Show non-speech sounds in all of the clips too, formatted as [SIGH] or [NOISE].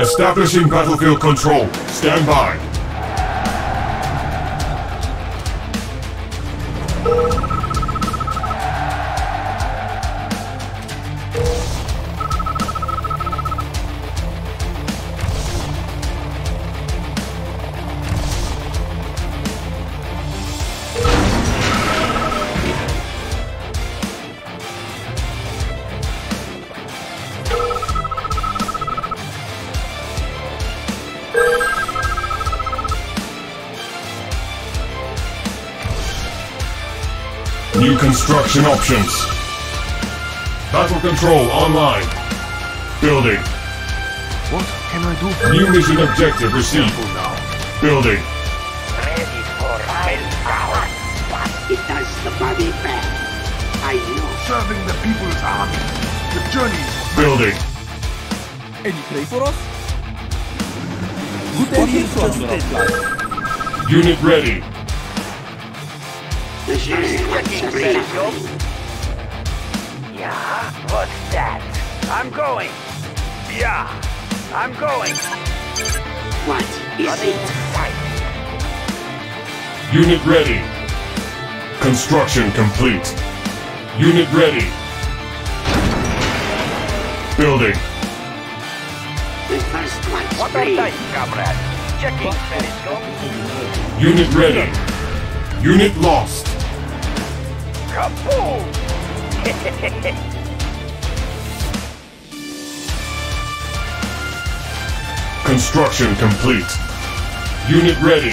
Establishing battlefield control. Stand by. Construction options. Battle control online. Building. What can I do for New mission objective received. you now? Building. Ready for firepower. It does the body bad. I know. Serving the people's army. The journey is Building. Any pray for us? Good Steady from. Unit ready. Sheriff Checking ready. Yeah, what's that? I'm going. Yeah, I'm going. What is Running it? sight. Unit ready. Construction complete. Unit ready. Building. The first one's What are free. comrade? Checking. Unit ready. Unit lost. Kaboom! [LAUGHS] Construction complete. Unit ready.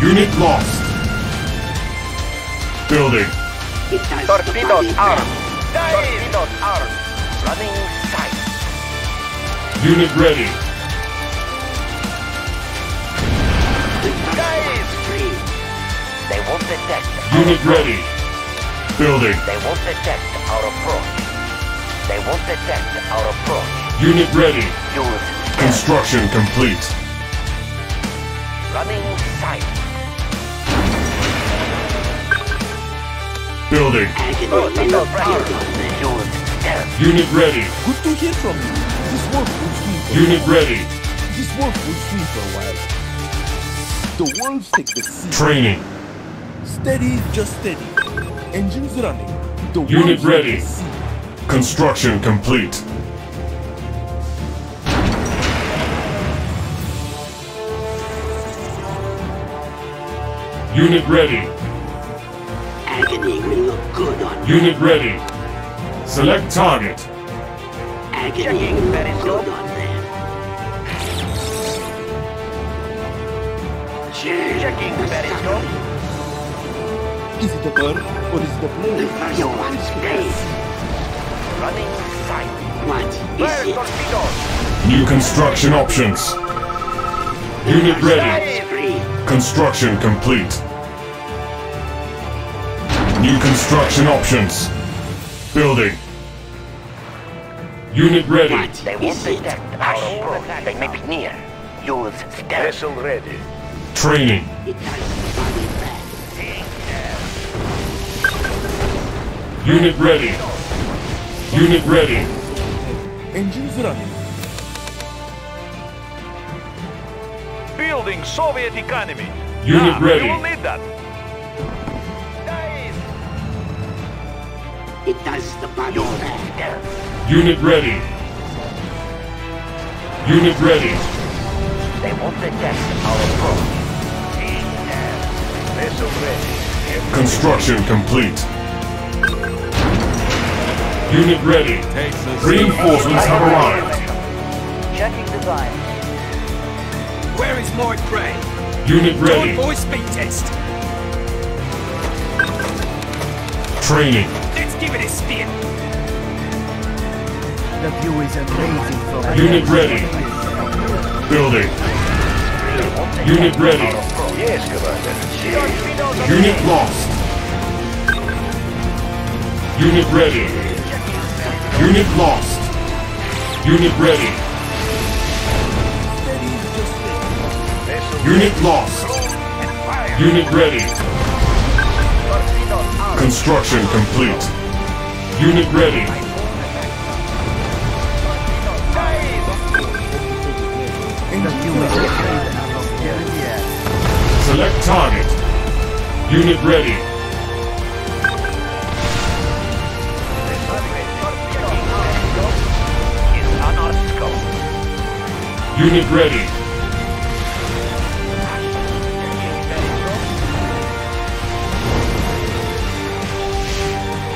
Unit lost. Building. Torpedoes armed. Torpedoes armed. Running sight. Unit ready. Detect. Unit ready. Building. They won't detect our approach. They won't detect our approach. Unit ready. Use Construction complete. running sight. Building. Agony Oh, will no, not right kill here. them. Use stealth. Unit ready. Good to hear from you. This work will swing for Unit while. ready. This work will swing for a while. The wolves take the sea. Training. Steady, just steady. Engines running. The Unit ready. Construction complete. Unit ready. Agony will look good on you. Unit ready. Select target. Agony will look good on them. Sheriff, Checking the periscope. Sucker. Is it a bird or is it a The plane? first one's free. Running sight. What Fire is it? torpedoes. New construction options. Unit ready. Construction complete. New construction options. Building. Unit ready. What They won't is it? detect our approach. They may be near. Use stealth. Vessel ready. Training. Unit ready. Unit ready. Engines running. Building Soviet economy. Unit yeah, ready. We will need that. It does the body. Unit ready. Unit ready. They won't detect our approach. Vessel ready. Construction complete. Unit ready. Reinforcements have arrived. Checking design. Where is Lloyd Gray? Unit Joint ready. voice speed test. Training. Let's give it a spin. The view is amazing from Unit ready. Building. Unit ready. Yes, Commander. Unit lost. Unit ready. Unit lost. Unit ready. Unit lost. Unit ready. Construction complete. Unit ready. Select target. Unit ready. Unit ready.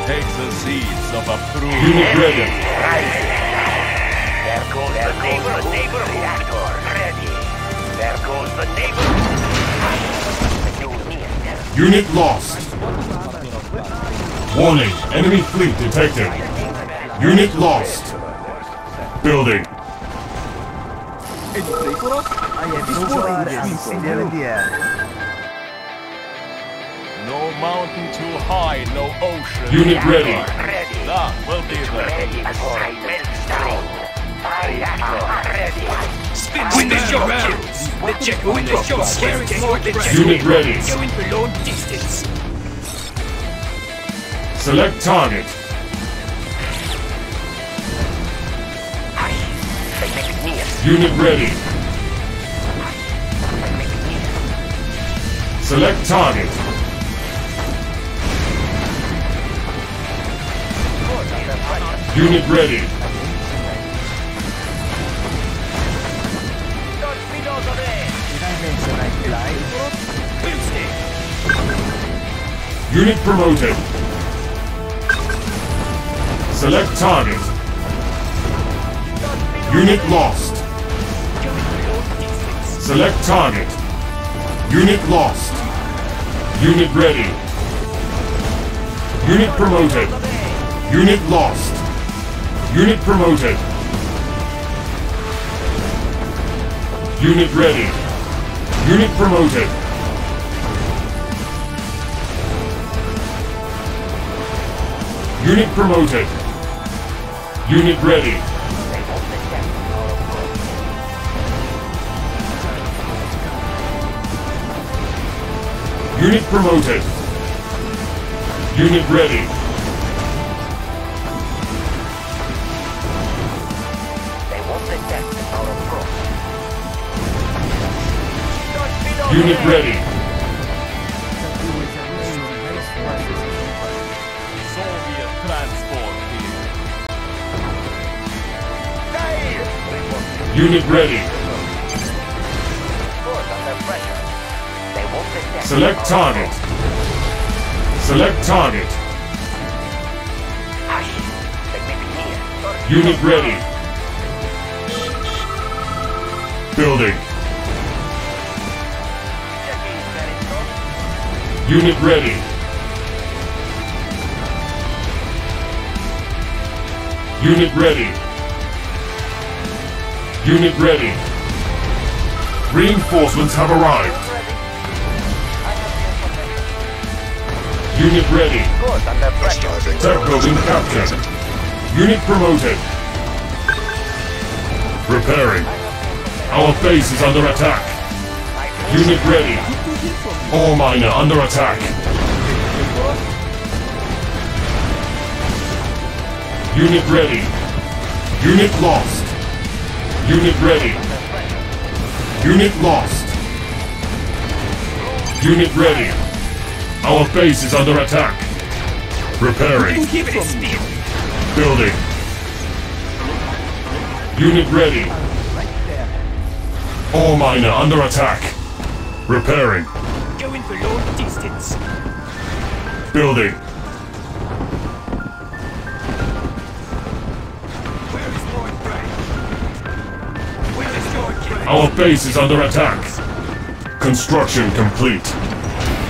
Take the seeds of a true Unit ready. There goes the neighbor, neighbor reactor. Ready. There goes the neighbor. Unit lost. Warning, enemy fleet detected. Unit lost. Building. Any play for us? I am so far I'm in the air. No mountain too high, no ocean. Unit ready. Ready. That will be the Ready for string. Reactor ready. Spin when the show kills. The jet when the show scares more the jet. Unit ready. Going for long distance. Select target. Unit ready. Select target. Unit ready. Unit promoted. Select target. Unit lost. Select target. Unit lost. Unit ready. Unit promoted. Unit lost. Unit promoted. Unit ready. Unit promoted. Unit promoted. Unit ready. Unit promoted. Unit ready. They won't detect our approach. Unit ready. Soviet transport vehicle. Unit ready. Select target. Select target. Hush. They make it near. Unit ready. Building. Unit ready. Unit ready. Unit ready. Reinforcements have arrived. Unit ready. Good under pressure. Tech building captured. Unit promoted. Repairing. Our base is under attack. Unit ready. Ore miner under attack. Unit ready. Unit lost. Unit ready. Unit lost. Unit ready. Our base is under attack. Repairing. Give it a spin. Building. Unit ready. Ore miner under attack. Repairing. Going for long distance. Building. Where is Lord Gray? Where is Lord Gray? Our base is under attack. Construction complete.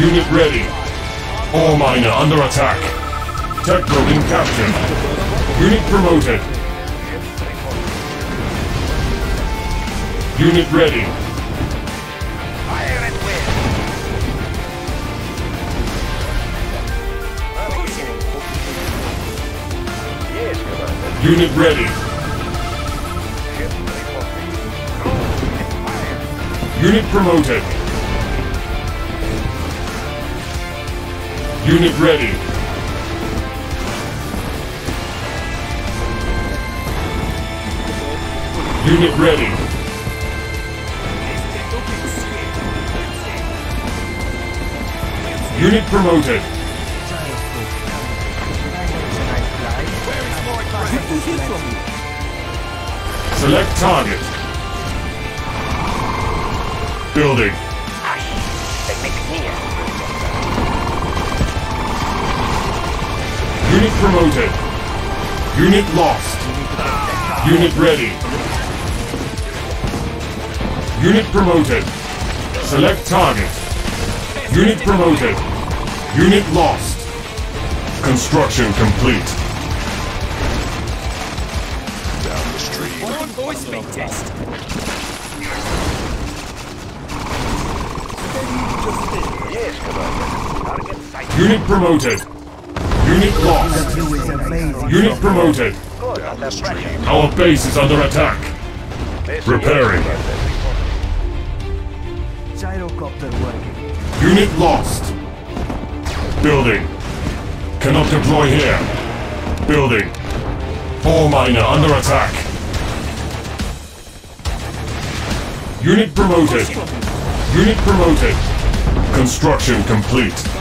Unit ready. Ore miner under attack. Tech building captured. Unit promoted. Unit ready. Unit ready. Unit promoted. Unit ready. Unit ready. Unit promoted. Select target. Building. Unit promoted. Unit lost. Unit ready. Unit promoted. Select target. Unit promoted. Unit lost. Construction complete. On voice speed test. Yes, Commander. Target sight. Unit promoted. Unit lost. Unit promoted. Our base is under attack. Repairing. Gyrocopter working. Unit lost. Building. Cannot deploy here. Building. Ore miner under attack. Unit promoted. Unit promoted. Construction complete.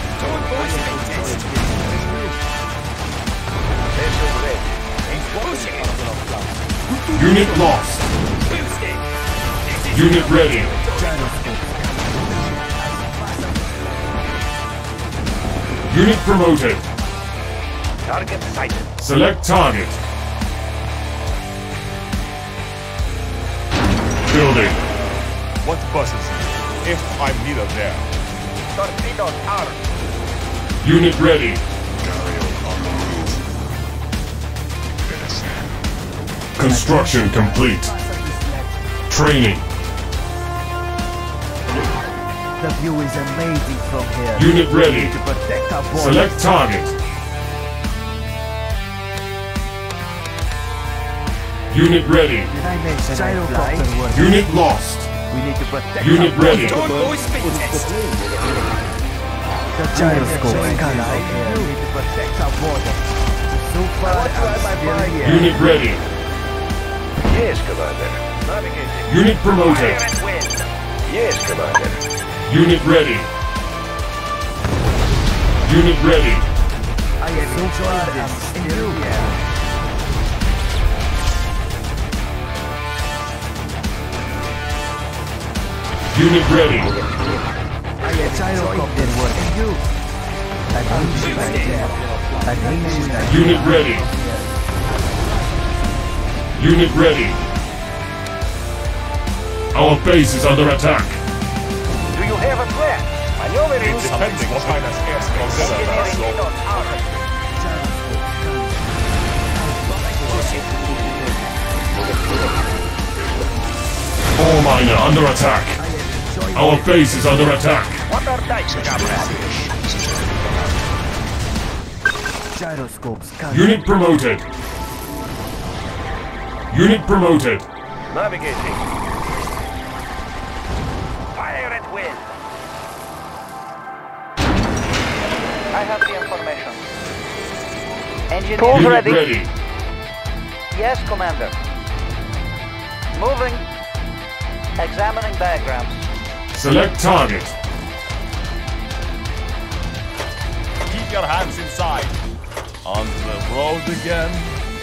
Unit lost. Boosting. This is Unit ready. Unit promoted. Target sighted. Select target. Building. What buses? If I'm neither there. Torpedoes armed. Unit ready. Construction complete. Training. The view is amazing from here. Unit ready. To protect our borders. Select target. Unit ready. Did I mention Unit lost. We need to protect Unit our ready. on voice speed test. The gyroscope is coming. We need to protect our border. So far, I'm still here. Unit ready. Yes, Commander. Navigating. Unit promoted. Fire and wind. Yes, Commander. Unit ready. Unit ready. I am far, I'm still here. Unit ready. I am gyrocopter working. You. That means Unit ready. Our base is under attack. Do you have a plan? Maneuvering. Depending what kind of airspace Engineering that's Minos armed. Ore miner under attack. Our base is under attack. What are dikes, comrade? Gyroscopes. Unit promoted. Unit promoted. Navigating. Fire and wind. I have the information. Engineer Unit ready. ready. Yes, Commander. Moving. Examining diagrams. Select target. Keep your hands inside. On the road again.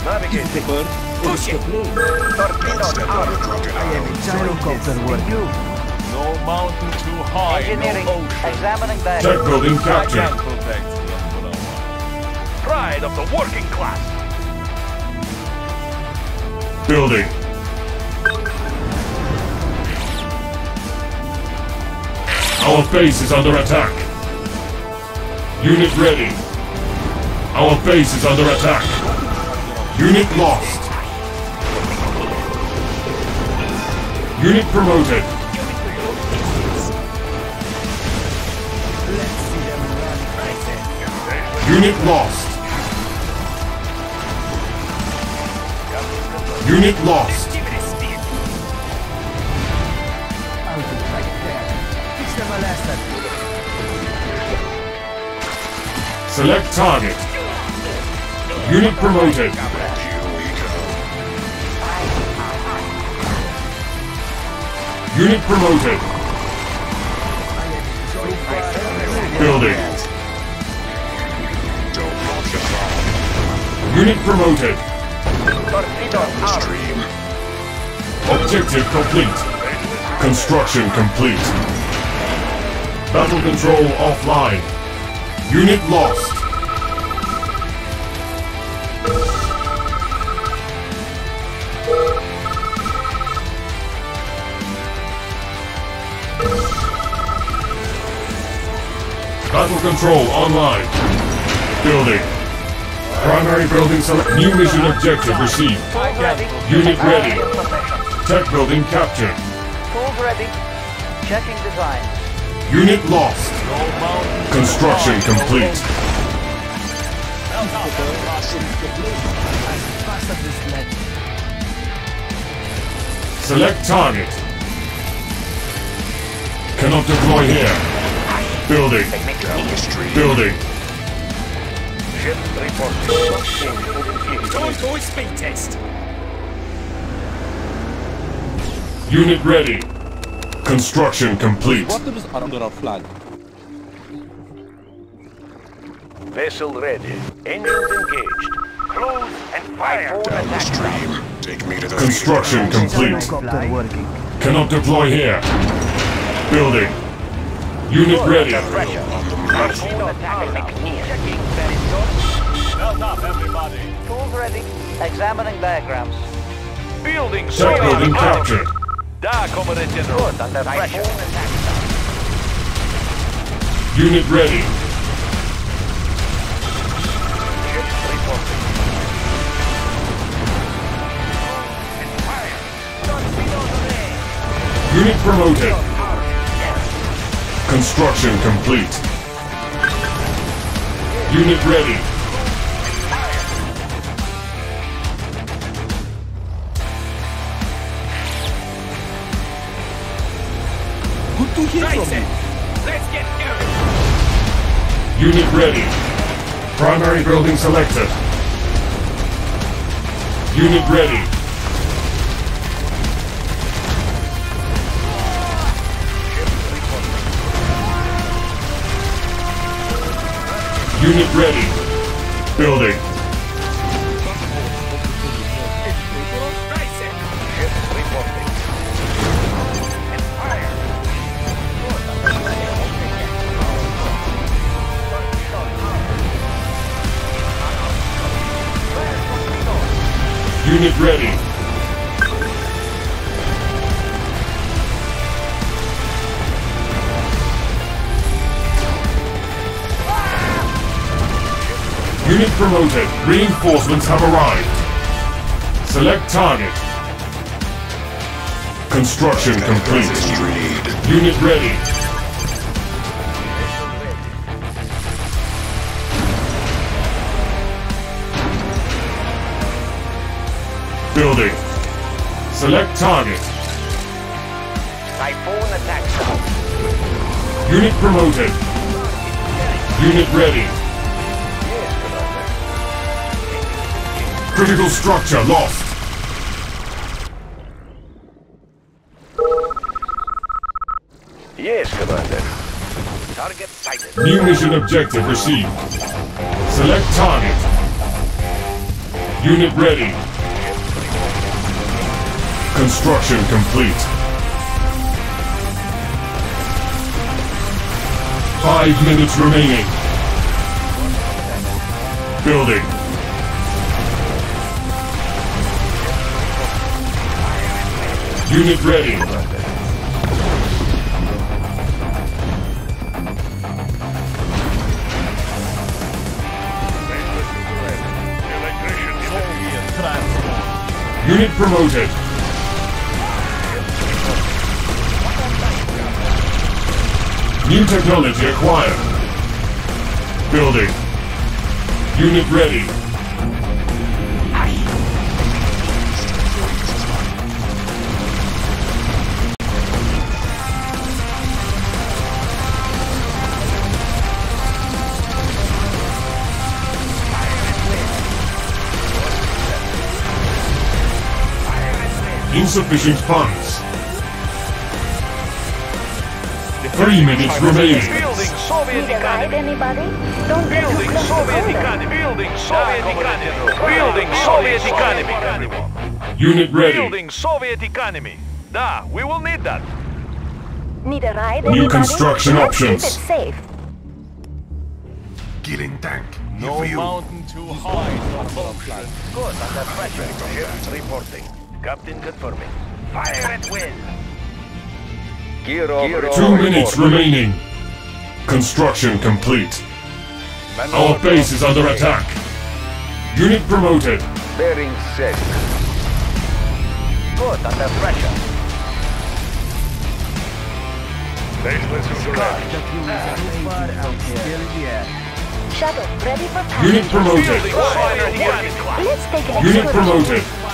Commander. Navigating. Push it! Torpedo armed. I am out. Gyrocopter working. No mountain too high, Engineering. no ocean. Examining back. Tech building I can protect the Emperor. Pride of the working class. Building. Our base is under attack. Unit ready. Our base is under attack. Unit lost. Unit promoted. Unit lost. Unit lost. Select target. Unit promoted. Unit promoted. Building. Unit promoted. Objective complete. Construction complete. Battle control offline. Unit lost. Battle control online. Building. Primary building select. New mission objective received. Unit ready. Tech building captured. Tools ready. Checking design. Unit lost. Construction too high, no complete. ocean. Well done, everybody. Fast up this lead. Select target. Cannot deploy here. Building. Building. Ship reporting. Toy boy speed test. Unit ready. Construction complete. Bottoms under our flag. Vessel ready. Engines engaged. Close and fire. Down the stream. Construction complete. Cannot deploy here. Building. Unit ready. Pressure. Torpedo attack. Checking. Very good. Well done, everybody. Tools ready. Examining diagrams. Building Tech solar building out. captured. Da, Commodore General. Good under pressure. Unit ready. Unit promoted. Construction complete. Unit ready. Good to hear Right from then. you. Let's get going. Unit ready. Primary building selected. Unit ready. Unit ready. Building. Unit ready. Unit promoted. Reinforcements have arrived. Select target. Construction complete. Unit ready. Building. Select target. Typhoon attack. Unit promoted. Unit ready. Critical structure lost. Yes, Commander. Target sighted. New mission objective received. Select target. Unit ready. Construction complete. Five minutes remaining. Building. Unit ready. Unit promoted. New technology acquired. Building. Unit ready. Insufficient funds. Three minutes remaining. Building Soviet Need a ride, economy. anybody? Don't get too Building Soviet economy. Building Soviet economy. Building Soviet economy. Unit ready. Building Soviet economy. Da, we will need that. Need a ride, New construction Let's options. Keep it safe. Killing tank. No mountain too high. No function. Good, under pressure. Ship reporting. Captain confirming. Fire at will. Gear over. Two minutes remaining. Construction complete. Our base is under attack. Unit promoted. Bearing set. Good, under pressure. Baseless Shuttle, ready for passage. Unit promoted. Building Soviet economy. Let's take an Unit promoted.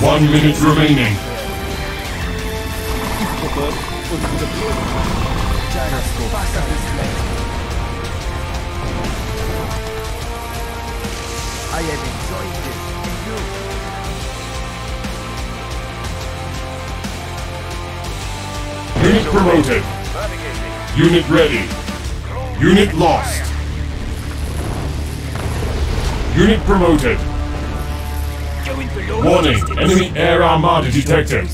One minute remaining. I am enjoying this. You? Unit promoted. Unit ready. Unit lost. Unit promoted. Warning, enemy air armada detected.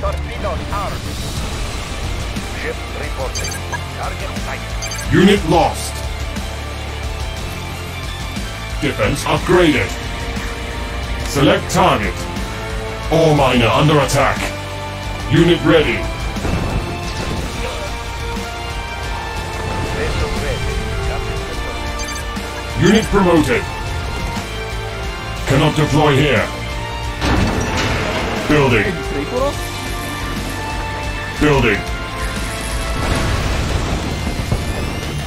Torpedoes armed. Ship reporting. Target sighted. Unit lost. Defense upgraded. Select target. Ore miner under attack. Unit ready. Unit promoted. Cannot deploy here. Building. Building.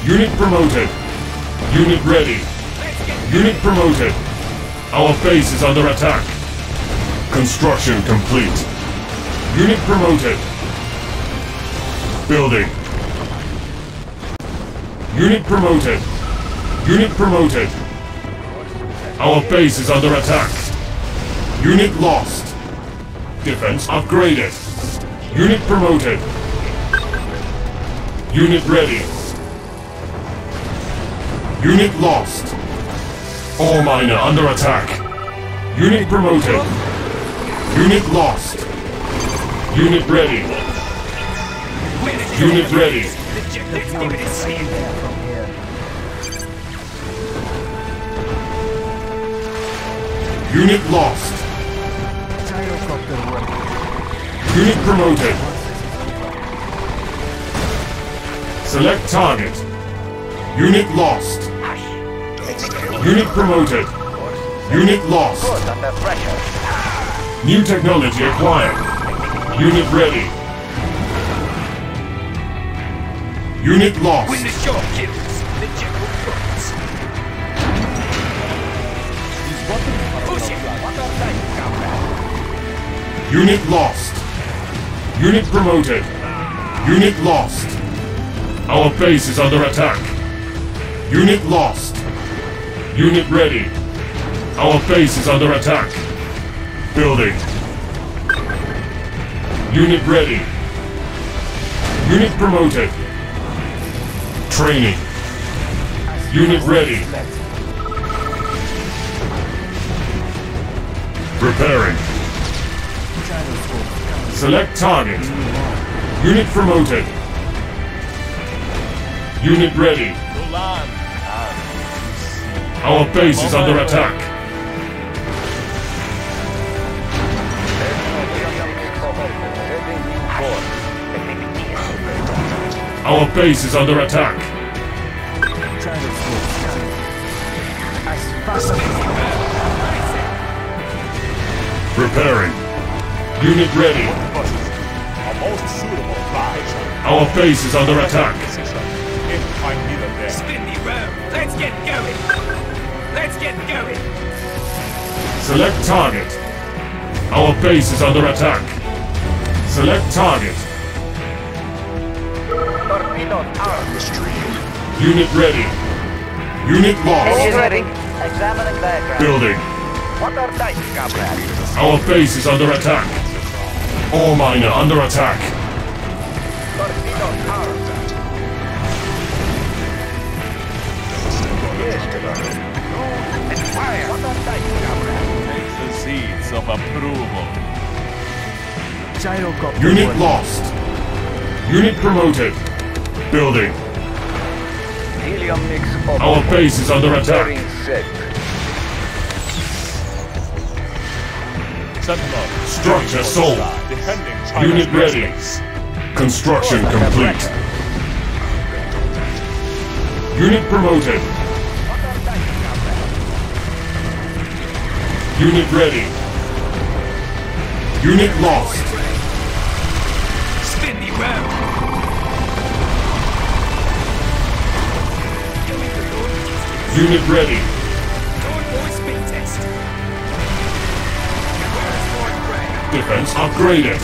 Unit promoted. Unit ready. Unit promoted. Our base is under attack. Construction complete. Unit promoted. Building. Unit promoted. Unit promoted. Our base is under attack. Unit lost. Defense upgraded. Unit promoted. Unit ready. Unit lost. Ore miner under attack. Unit promoted. Unit lost. Unit ready. Unit ready. Unit lost. Unit promoted. Select target. Unit lost. Unit promoted. Unit lost. New technology acquired. Unit ready. Unit lost. Unit lost. Unit promoted. Unit lost. Our base is under attack. Unit lost. Unit ready. Our base is under attack. Building. Unit ready. Unit promoted. Training. Unit ready. Preparing. Select target. Unit promoted. Unit ready. Our base is under attack. Our base is under attack. Gyroscope Unit ready. A most suitable prize. Our base is under attack. Position. If I'm needed there. Spin me round. Let's get going. Let's get going. Select target. Our base is under attack. Select target. Torpedoes out. Unit ready. Unit lost. ready. Examining diagram. Building. What are dice, comrade? Our base is under attack. Ore miner under attack. Torpedoes out. Yes, commander. And fire. What are dice, comrade? Take the seeds of approval. Unit lost. Unit promoted. Building. Helium mix. Our base is under attack. Structure sold. Defending China's Unit ready. airspace. Construction complete. Unit promoted. Unit ready. Unit lost. Spin me round. Unit ready. Defense upgraded.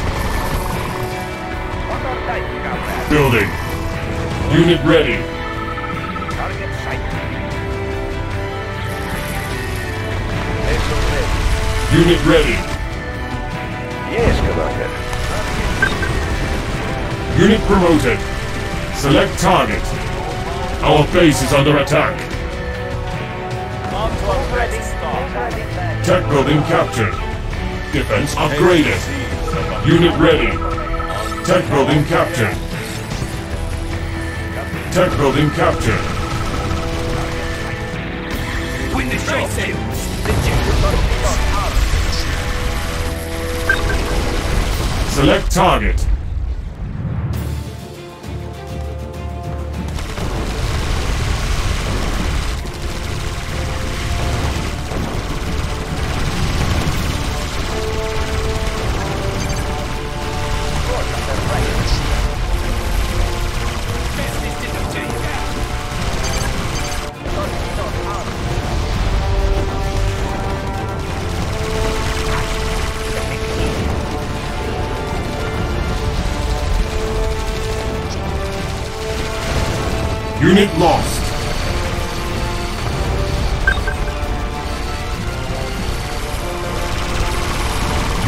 What are dice, comrade? Building. Unit ready. Target sighted. Vessel ready. Unit ready. Yes, commander. Unit promoted. Select target. Our base is under attack. On to a ready start. Examining diagram. Tech building captured. Defense upgraded. Unit ready. Tech building captured. Tech building captured. Win the show, sailors. Select target.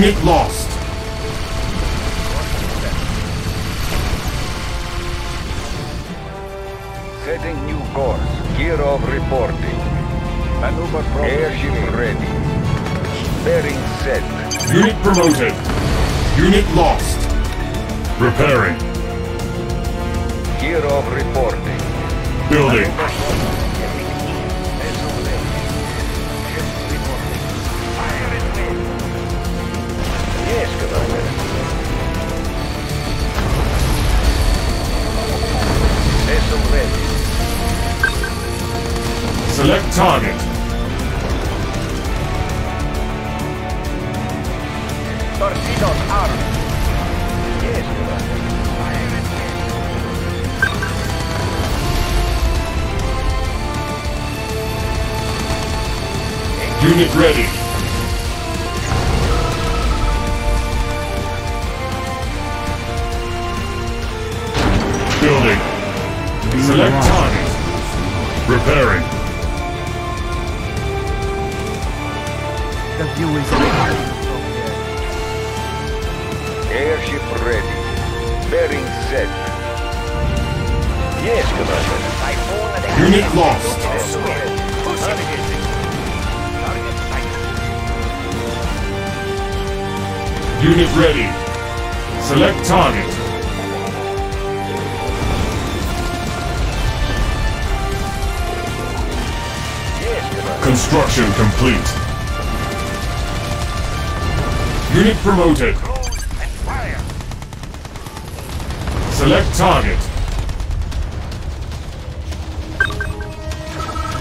Unit lost. Setting new course. Gear of reporting. Maneuver from Airship ready. Bearing set. Unit promoted. Unit lost. Repairing. Gear of reporting. Building. Select target. Torpedoes armed. Yes. Unit ready. Building. Select target. Repairing. The view is Airship ready. Bearing set. Yes, Commander. Unit lost. Vessel ready. Navigating. Target sighted. Unit ready. Select target. Construction complete. Unit promoted. Select target.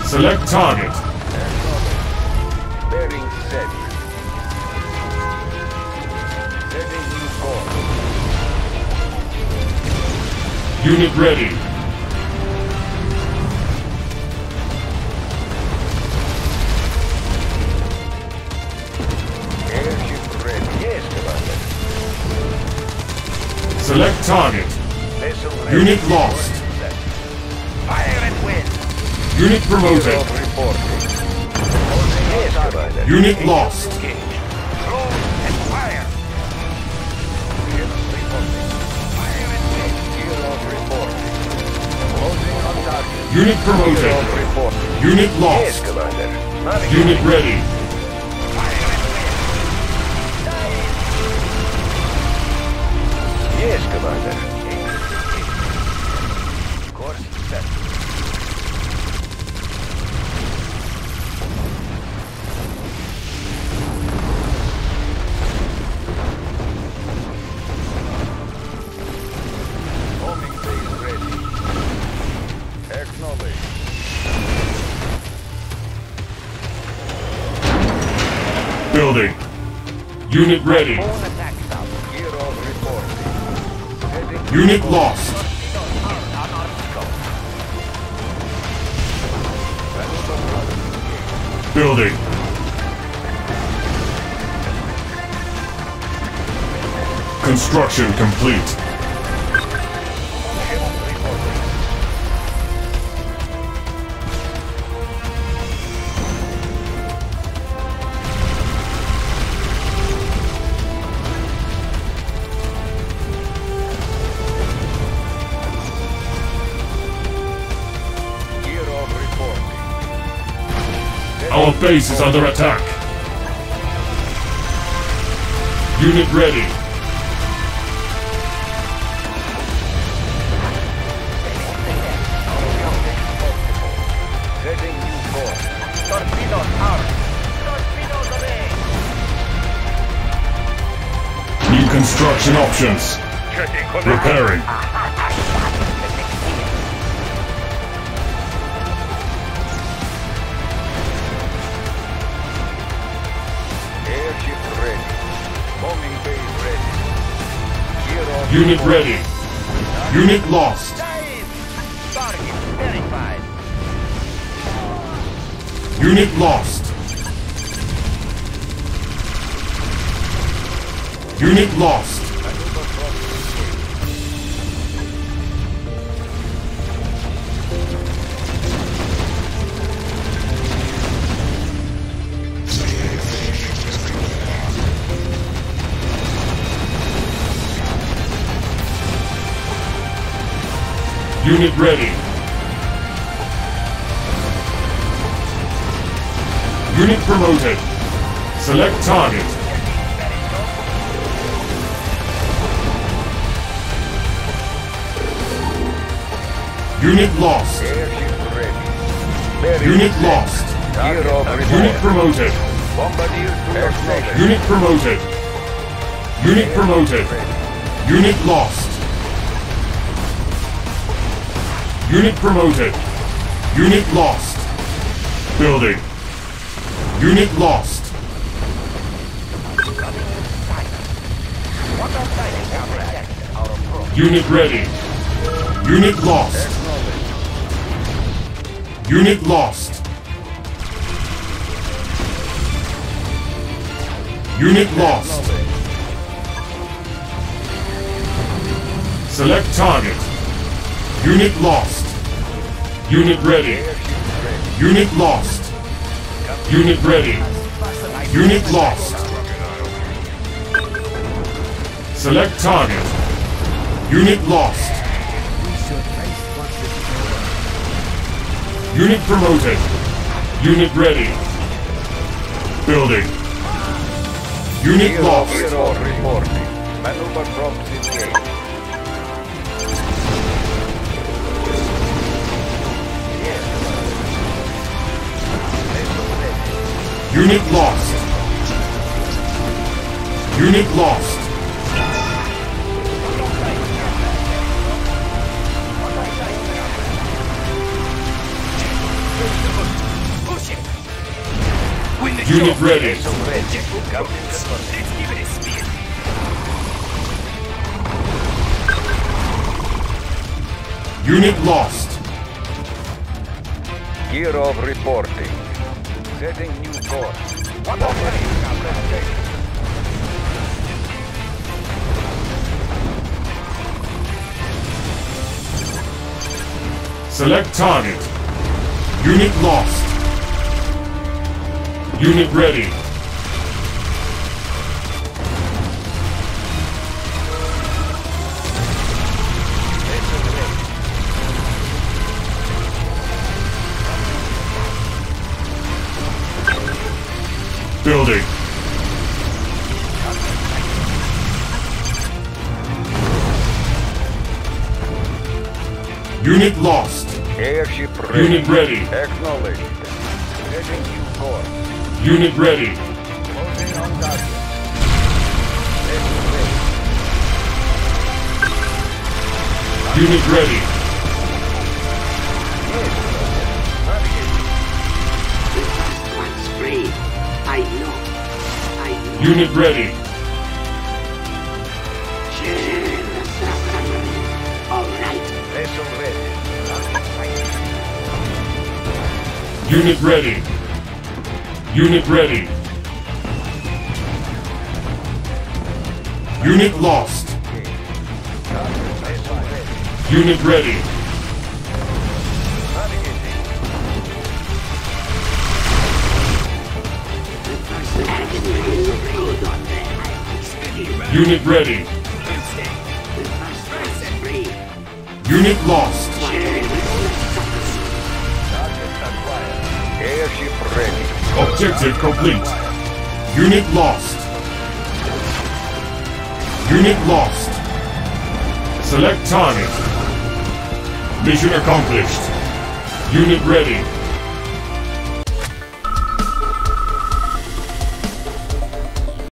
Select target. Bearing set. Setting. Unit ready. Select target. Unit lost. Fire at will. Unit promoted. Unit lost. And. Unit promoted. Unit lost. Unit ready. Building. Unit ready. Unit lost. Building. Construction complete. Our base is under attack. Unit ready. New construction options. Repairing. Unit ready. Unit lost. Unit lost. Unit lost. Unit ready. Unit promoted. Select target. Unit lost. Unit lost. Unit promoted. Unit promoted. Unit promoted. Unit lost. Unit promoted. Unit lost. Building. Unit lost. Unit ready. Unit lost. Unit lost. Unit lost. Select target. Unit lost. Unit ready. Unit lost. Unit ready. Unit lost. Select target. Unit lost. Unit promoted. Unit ready. Building. Unit lost. Maneuver prompts Unit lost. Unit lost. Unit ready. The jet will go. Let's give reporting. Setting new course. What operation? Select target. Unit lost. Unit ready. Unit lost. Airship ready. Unit ready. Acknowledged. Setting new course. Unit ready. Closing on target. Vessel ready. Unit ready. Navigating. The first one's free. I know. I know. Unit ready. Unit ready. Unit ready. Unit lost. Unit ready. Unit ready. Unit lost. Objective complete. Unit lost. Unit lost. Select target. Mission accomplished. Unit ready.